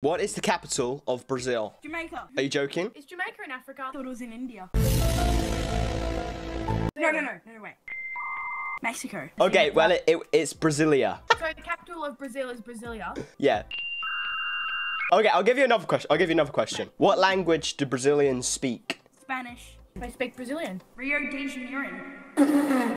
What is the capital of Brazil? Jamaica. Are you joking? Is Jamaica in Africa? I thought it was in India. No, no, no, no, no, wait. Mexico. Okay, well, it, it, it's Brasilia. So the capital of Brazil is Brasilia. Yeah. Okay, I'll give you another question. I'll give you another question. What language do Brazilians speak? Spanish. I speak Brazilian. Rio de Janeiro.